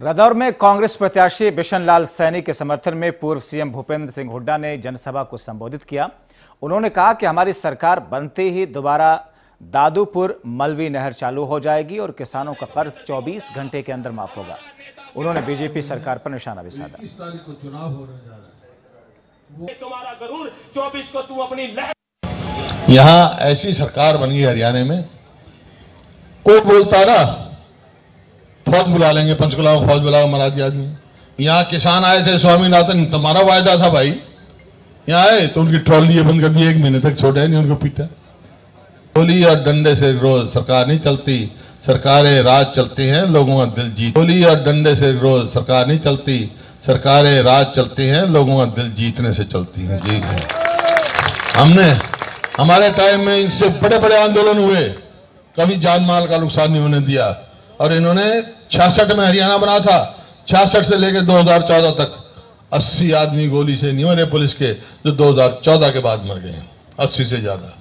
रदौर में कांग्रेस प्रत्याशी बिशन लाल सैनी के समर्थन में पूर्व सीएम भूपेंद्र सिंह हुड्डा ने जनसभा को संबोधित किया। उन्होंने कहा कि हमारी सरकार बनते ही दोबारा दादूपुर मलवी नहर चालू हो जाएगी और किसानों का कर्ज 24 घंटे के अंदर माफ़ होगा। उन्होंने बीजेपी सरकार पर निशाना भी साधा। यहाँ ऐसी सरकार बन गई हरियाणा में। कोई बोलता ना फौज बुला लेंगे पंचकुला में फौज बुलाओ, महाराज आदमी। यहाँ किसान आए थे, स्वामीनाथन, तुम्हारा वायदा था भाई। यहाँ आए तो उनकी ट्रॉली बंद कर दी एक महीने तक छोड़ा नहीं, उनको पीटा। गोली और डंडे से रोज सरकार नहीं चलती, सरकारें राज चलती हैं, लोगों का दिल जीत गोली और डंडे से रोज सरकार नहीं चलती, सरकारें राज चलती हैं, लोगों का दिल जीतने से चलती हैं। जी हमने, हमारे टाइम में इनसे बड़े बड़े आंदोलन हुए। कभी जान माल का नुकसान नहीं होने दिया। और इन्होंने छियासठ में हरियाणा बना था। छियासठ से लेकर 2014 तक 80 आदमी गोली से नहीं मरे पुलिस के, जो 2014 के बाद मर गए 80 से ज़्यादा।